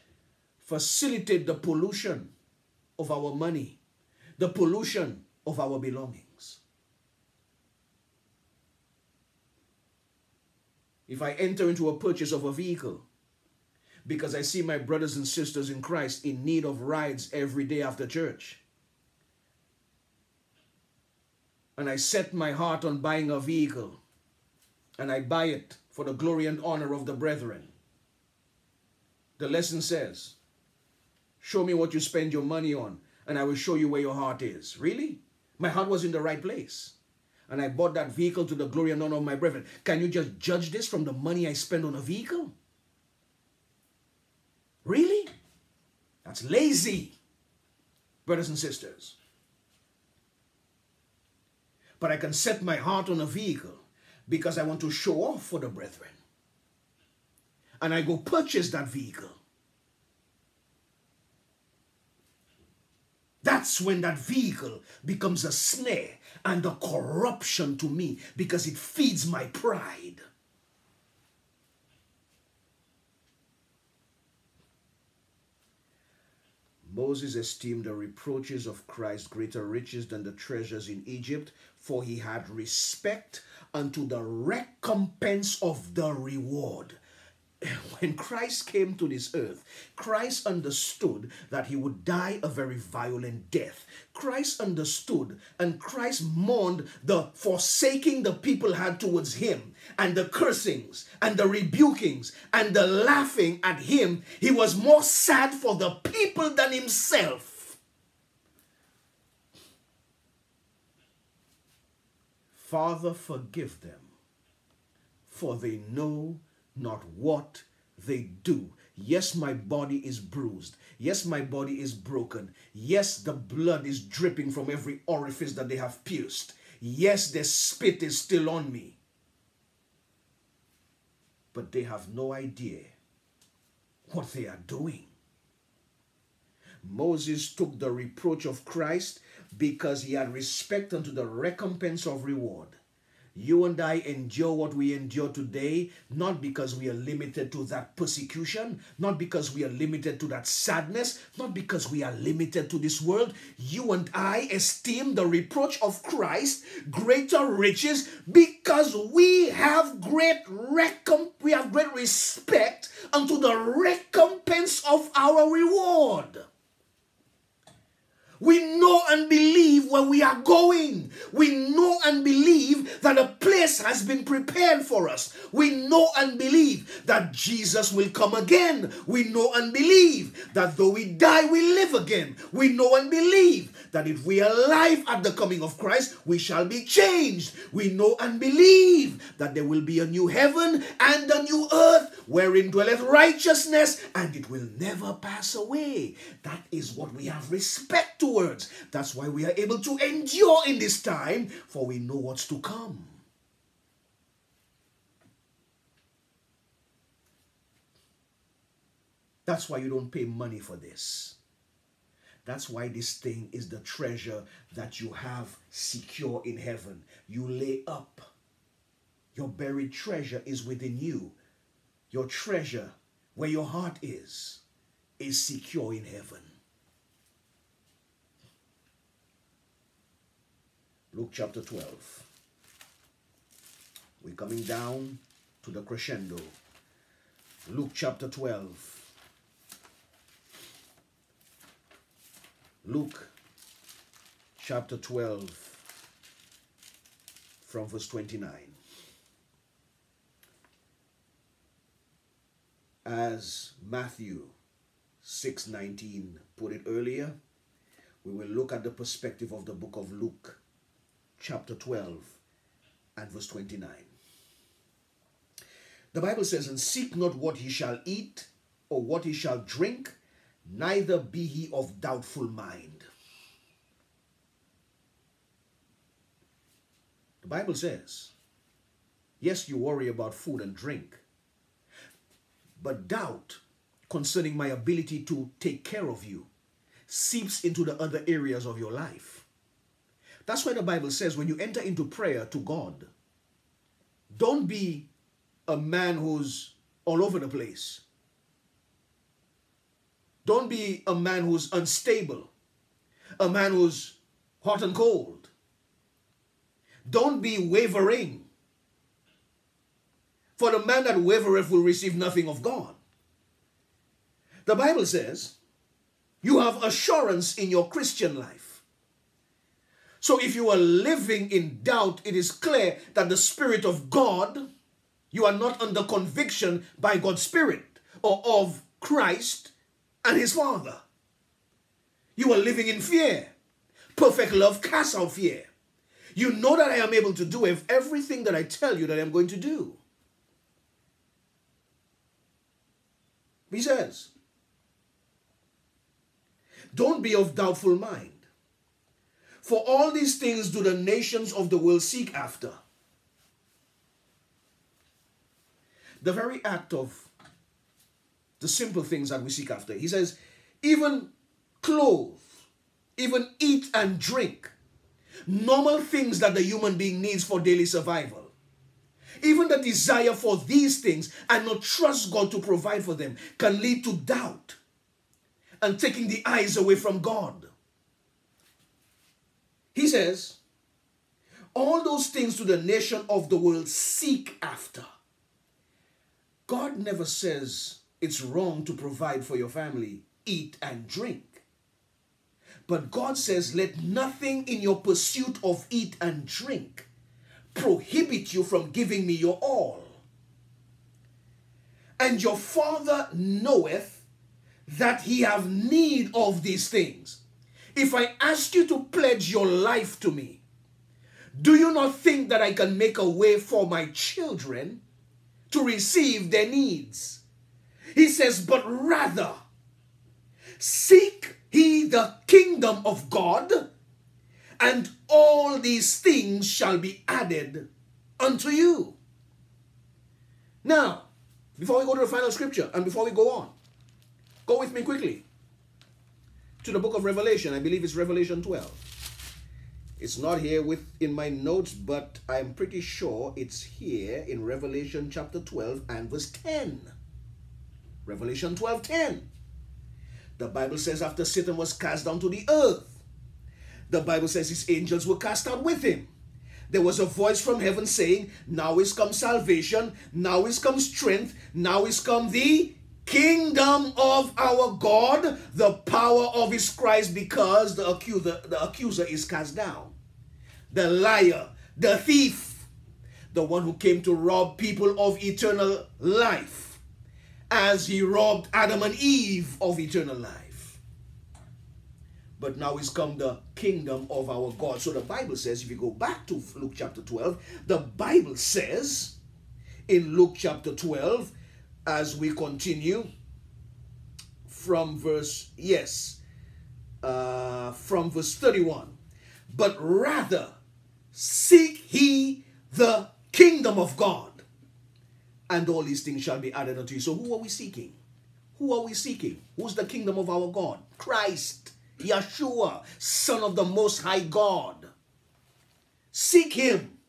Facilitate the pollution of our money, the pollution of our belongings. If I enter into a purchase of a vehicle, because I see my brothers and sisters in Christ in need of rides every day after church, and I set my heart on buying a vehicle, and I buy it for the glory and honor of the brethren, the lesson says, Show me what you spend your money on, and I will show you where your heart is. Really? My heart was in the right place. And I bought that vehicle to the glory and honor of my brethren. Can you just judge this from the money I spend on a vehicle? Really? That's lazy, brothers and sisters. But I can set my heart on a vehicle because I want to show off for the brethren. And I go purchase that vehicle. That's when that vehicle becomes a snare and a corruption to me because it feeds my pride. Moses esteemed the reproaches of Christ greater riches than the treasures in Egypt, for he had respect unto the recompense of the reward. when Christ came to this earth, Christ understood that he would die a very violent death. Christ understood and Christ mourned the forsaking the people had towards him and the cursings and the rebukings and the laughing at him. He was more sad for the people than himself. Father, forgive them, for they know not what they do. Yes, my body is bruised. Yes, my body is broken. Yes, the blood is dripping from every orifice that they have pierced. Yes, their spit is still on me. But they have no idea what they are doing. Moses took the reproach of Christ because he had respect unto the recompense of reward. You and I endure what we endure today, not because we are limited to that persecution, not because we are limited to that sadness, not because we are limited to this world. You and I esteem the reproach of Christ greater riches because we have great recomp- we have great respect unto the recompense of our reward. We know and believe where we are going. We know and believe that a place has been prepared for us. We know and believe that Jesus will come again. We know and believe that though we die, we live again. We know and believe that if we are alive at the coming of Christ, we shall be changed. We know and believe that there will be a new heaven and a new earth wherein dwelleth righteousness and it will never pass away. That is what we have respect towards. That's why we are able to endure in this time, for we know what's to come. That's why you don't pay money for this. That's why this thing is the treasure that you have secure in heaven. You lay up. Your buried treasure is within you. Your treasure, where your heart is, is secure in heaven. Luke chapter 12. We're coming down to the crescendo. Luke chapter 12. Luke chapter 12 from verse 29. As Matthew 6:19 put it earlier, we will look at the perspective of the book of Luke chapter 12 and verse 29. The Bible says, And seek not what he shall eat or what he shall drink, neither be he of doubtful mind. The Bible says, Yes, you worry about food and drink, but doubt concerning my ability to take care of you seeps into the other areas of your life. That's why the Bible says when you enter into prayer to God, don't be a man who's all over the place. Don't be a man who's unstable, a man who's hot and cold. Don't be wavering. For the man that wavereth will receive nothing of God. The Bible says you have assurance in your Christian life. So if you are living in doubt, it is clear that the Spirit of God, you are not under conviction by God's Spirit or of Christ and His Father. You are living in fear. Perfect love casts out fear. You know that I am able to do everything that I tell you that I'm going to do. He says, Don't be of doubtful mind. For all these things do the nations of the world seek after. The very act of the simple things that we seek after. He says, even clothes, even eat and drink, normal things that the human being needs for daily survival. Even the desire for these things and not trust God to provide for them can lead to doubt and taking the eyes away from God. He says, all those things to the nation of the world seek after. God never says it's wrong to provide for your family, eat and drink. But God says, let nothing in your pursuit of eat and drink prohibit you from giving me your all. And your Father knoweth that he have need of these things. If I ask you to pledge your life to me, Do you not think that I can make a way for my children to receive their needs? He says, But rather, seek he the kingdom of God, and all these things shall be added unto you. Now, before we go to the final scripture and before we go on, go with me quickly to the book of Revelation. I believe it's Revelation 12. It's not here with in my notes, but I'm pretty sure it's here in Revelation chapter 12 and verse 10. Revelation 12 10. The Bible says after Satan was cast down to the earth, the Bible says his angels were cast out with him. There was a voice from heaven saying, Now is come salvation, now is come strength, now is come the kingdom of our God, the power of his Christ, because the accuser, the accuser is cast down. The liar, the thief, the one who came to rob people of eternal life, as he robbed Adam and Eve of eternal life. But now is come the kingdom of our God. So the Bible says, if you go back to Luke chapter 12, the Bible says in Luke chapter 12, as we continue from verse, yes, uh, from verse 31. But rather seek he the kingdom of God, and all these things shall be added unto you. So who are we seeking? Who are we seeking? Who's the kingdom of our God? Christ, Yeshua, Son of the Most High God. Seek him.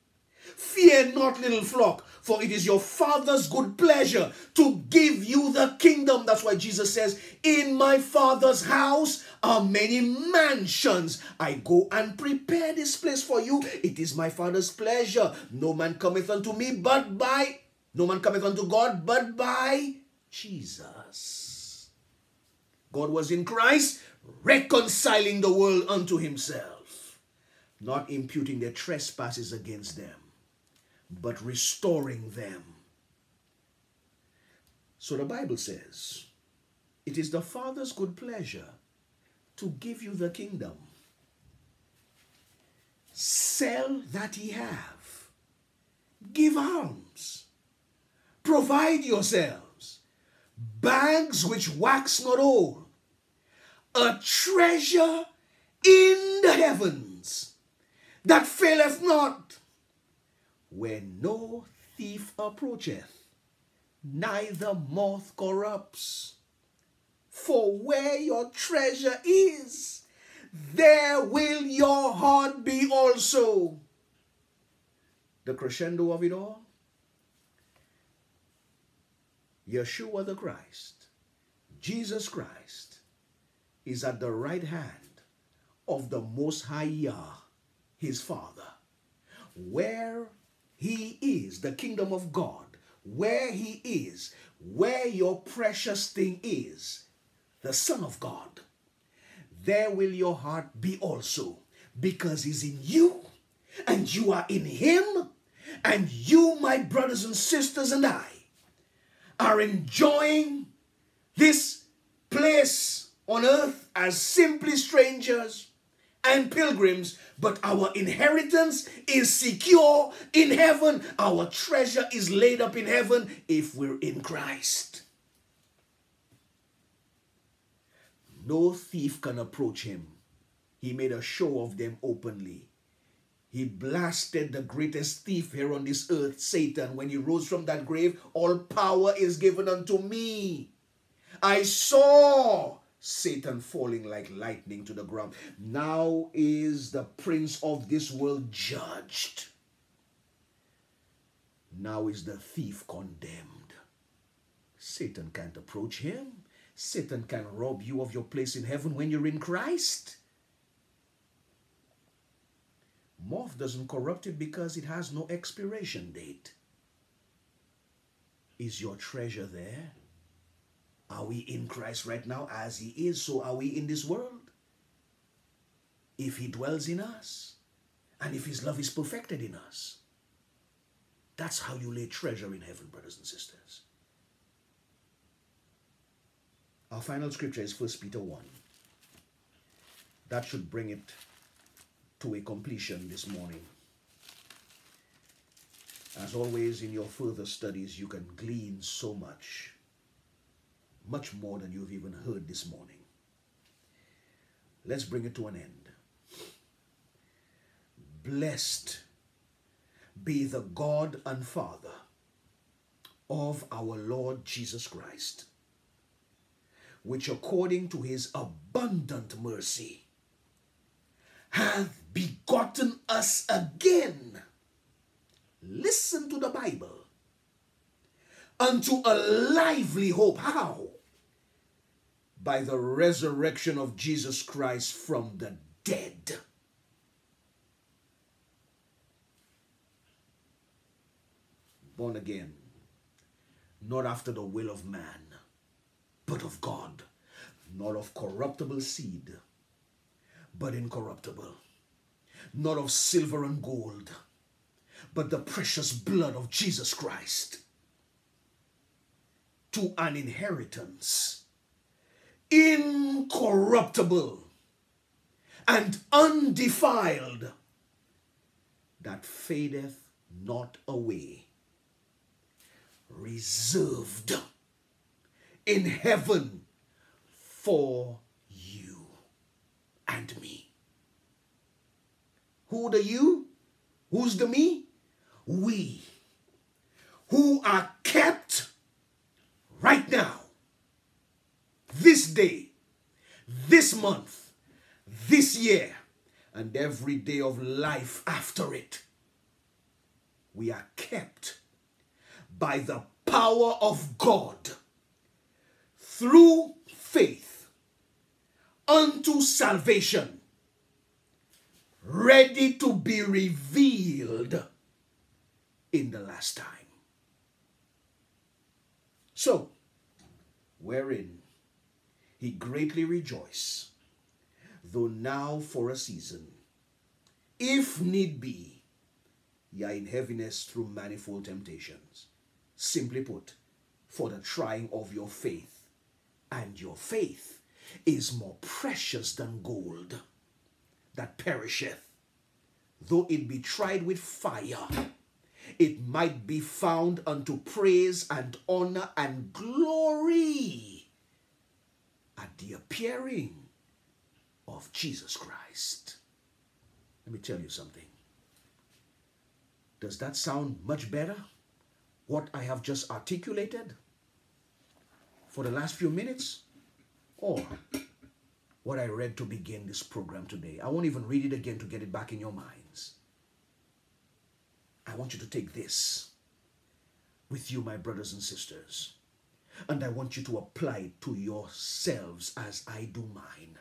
Fear not, little flock, for it is your Father's good pleasure to give you the kingdom. That's why Jesus says, In my Father's house are many mansions. I go and prepare this place for you. It is my Father's pleasure. No man cometh unto me but by, no man cometh unto God but by Jesus. God was in Christ, reconciling the world unto himself, not imputing their trespasses against them but restoring them. So the Bible says, it is the Father's good pleasure to give you the kingdom. Sell that ye have, give alms, provide yourselves. Bags which wax not old, a treasure in the heavens that faileth not where no thief approacheth, neither moth corrupts. For where your treasure is, there will your heart be also. The crescendo of it all Yeshua the Christ, Jesus Christ, is at the right hand of the Most High Yah, his Father, where he is the kingdom of God, where He is, where your precious thing is, the Son of God. There will your heart be also, because He's in you, and you are in Him, and you, my brothers and sisters, and I are enjoying this place on earth as simply strangers and pilgrims, but our inheritance is secure in heaven. Our treasure is laid up in heaven if we're in Christ. No thief can approach him. He made a show of them openly. He blasted the greatest thief here on this earth, Satan. When he rose from that grave, all power is given unto me. I saw Satan falling like lightning to the ground. Now is the prince of this world judged. Now is the thief condemned. Satan can't approach him. Satan can rob you of your place in heaven when you're in Christ. Moth doesn't corrupt it because it has no expiration date. Is your treasure there? Are we in Christ right now as He is? So are we in this world? If He dwells in us, and if His love is perfected in us, that's how you lay treasure in heaven, brothers and sisters. Our final scripture is 1 Peter 1. That should bring it to a completion this morning. As always, in your further studies, you can glean so much, much more than you've even heard this morning. Let's bring it to an end. Blessed be the God and Father of our Lord Jesus Christ, which according to his abundant mercy hath begotten us again. Listen to the Bible. Unto a lively hope. How? By the resurrection of Jesus Christ from the dead. Born again, not after the will of man, but of God, not of corruptible seed but incorruptible, not of silver and gold, but the precious blood of Jesus Christ, to an inheritance incorruptible and undefiled that fadeth not away, reserved in heaven for you and me. Who the you? Who's the me? We who are kept right now, this day, this month, this year, and every day of life after it. We are kept by the power of God through faith unto salvation, ready to be revealed in the last time. So, wherein he greatly rejoiced, though now for a season, if need be, ye are in heaviness through manifold temptations. Simply put, for the trying of your faith, and your faith is more precious than gold that perisheth. Though it be tried with fire, it might be found unto praise and honor and glory at the appearing of Jesus Christ. Let me tell you something. Does that sound much better? What I have just articulated for the last few minutes? or what I read to begin this program today. I won't even read it again to get it back in your minds. I want you to take this with you, my brothers and sisters, and I want you to apply it to yourselves as I do mine.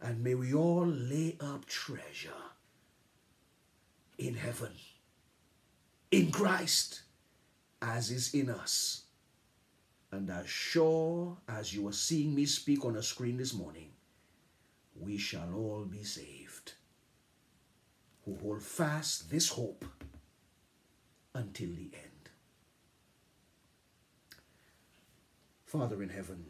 And may we all lay up treasure in heaven, in Christ, as is in us and as sure as you are seeing me speak on a screen this morning, we shall all be saved who hold fast this hope until the end. Father in heaven,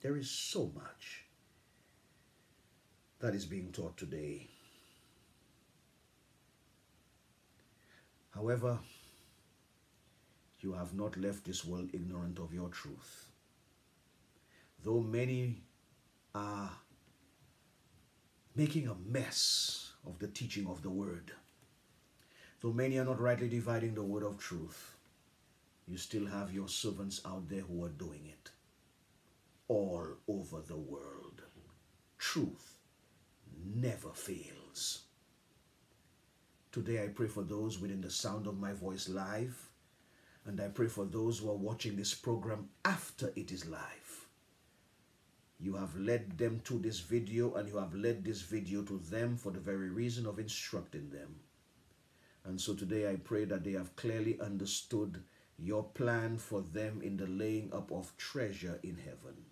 there is so much that is being taught today. However, you have not left this world ignorant of your truth. Though many are making a mess of the teaching of the word, though many are not rightly dividing the word of truth, you still have your servants out there who are doing it all over the world. Truth never fails. Today I pray for those within the sound of my voice live, and I pray for those who are watching this program after it is live. You have led them to this video, and you have led this video to them for the very reason of instructing them. And so today I pray that they have clearly understood your plan for them in the laying up of treasure in heaven.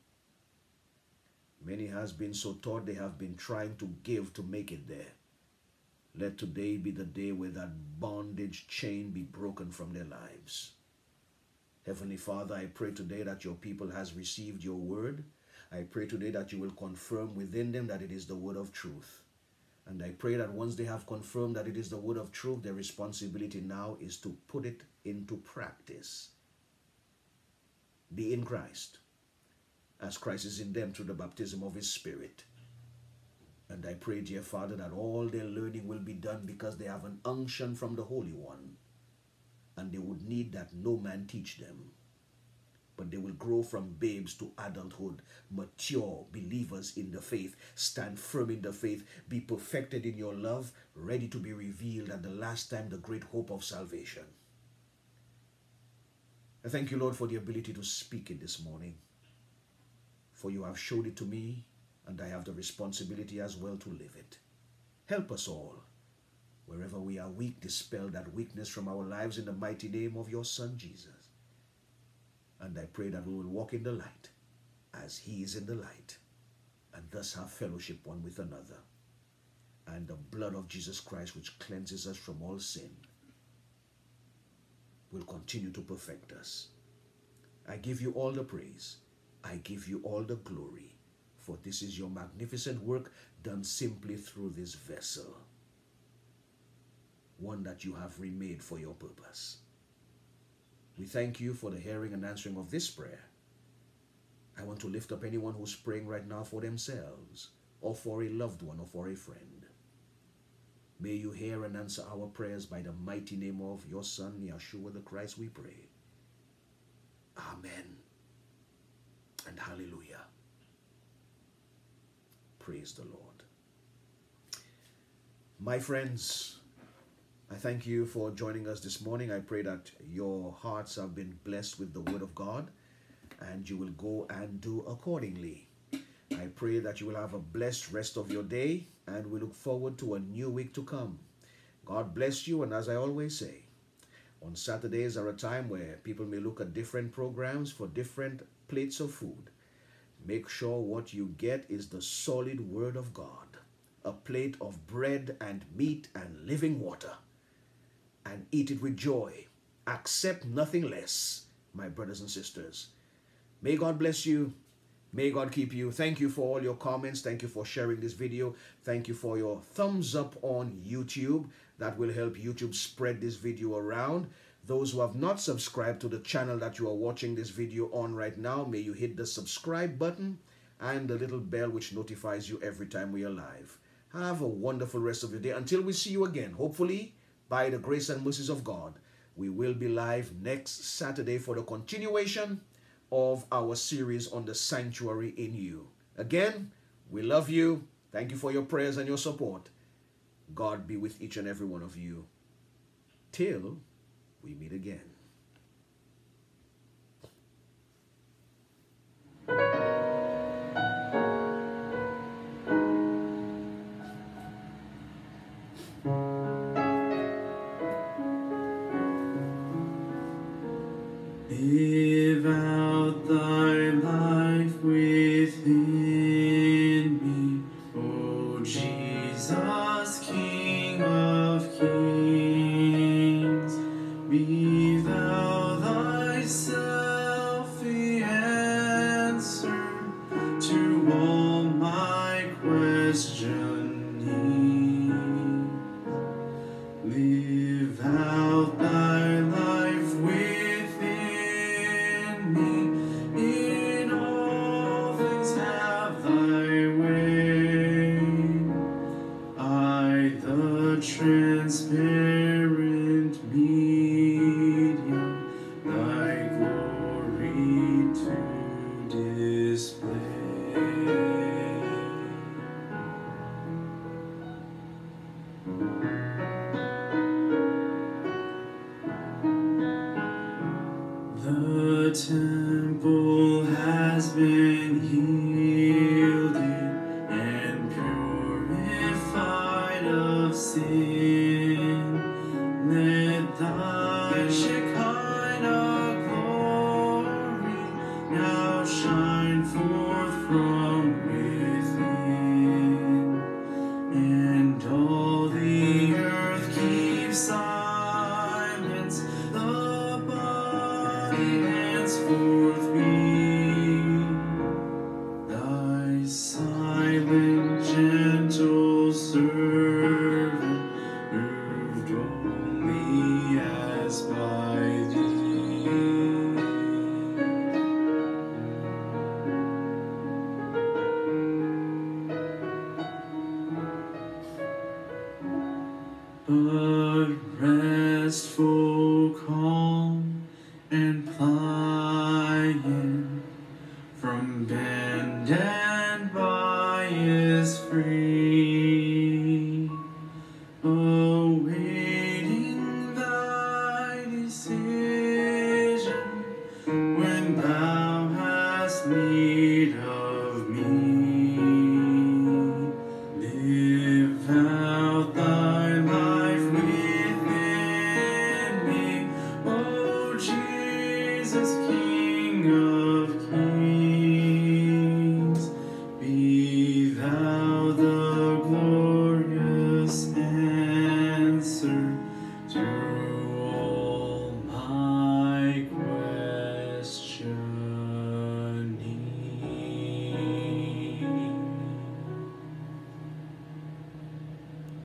Many has been so taught they have been trying to give to make it there. Let today be the day where that bondage chain be broken from their lives. Heavenly Father, I pray today that your people has received your word. I pray today that you will confirm within them that it is the word of truth. And I pray that once they have confirmed that it is the word of truth, their responsibility now is to put it into practice. Be in Christ, as Christ is in them through the baptism of his Spirit. And I pray, dear Father, that all their learning will be done because they have an unction from the Holy One. And they would need that no man teach them but they will grow from babes to adulthood, mature believers in the faith, stand firm in the faith, be perfected in your love, ready to be revealed at the last time, the great hope of salvation. I thank you, Lord, for the ability to speak it this morning, for you have showed it to me, and I have the responsibility as well to live it. Help us all. Wherever we are weak, dispel that weakness from our lives in the mighty name of your Son, Jesus. And I pray that we will walk in the light as he is in the light and thus have fellowship one with another. And the blood of Jesus Christ, which cleanses us from all sin, will continue to perfect us. I give you all the praise. I give you all the glory. For this is your magnificent work done simply through this vessel, one that you have remade for your purpose. We thank you for the hearing and answering of this prayer. I want to lift up anyone who's praying right now for themselves, or for a loved one, or for a friend. May you hear and answer our prayers by the mighty name of your Son, Yeshua the Christ, we pray. Amen and hallelujah. Praise the Lord. My friends, I thank you for joining us this morning. I pray that your hearts have been blessed with the Word of God and you will go and do accordingly. I pray that you will have a blessed rest of your day and we look forward to a new week to come. God bless you, and as I always say, on Saturdays are a time where people may look at different programs for different plates of food. Make sure what you get is the solid Word of God, a plate of bread and meat and living water and eat it with joy. Accept nothing less, my brothers and sisters. May God bless you. May God keep you. Thank you for all your comments. Thank you for sharing this video. Thank you for your thumbs up on YouTube. That will help YouTube spread this video around. Those who have not subscribed to the channel that you are watching this video on right now, may you hit the subscribe button and the little bell which notifies you every time we are live. Have a wonderful rest of your day. Until we see you again, hopefully by the grace and mercies of God, we will be live next Saturday for the continuation of our series on the sanctuary in you. Again, we love you. Thank you for your prayers and your support. God be with each and every one of you. Till we meet again. Live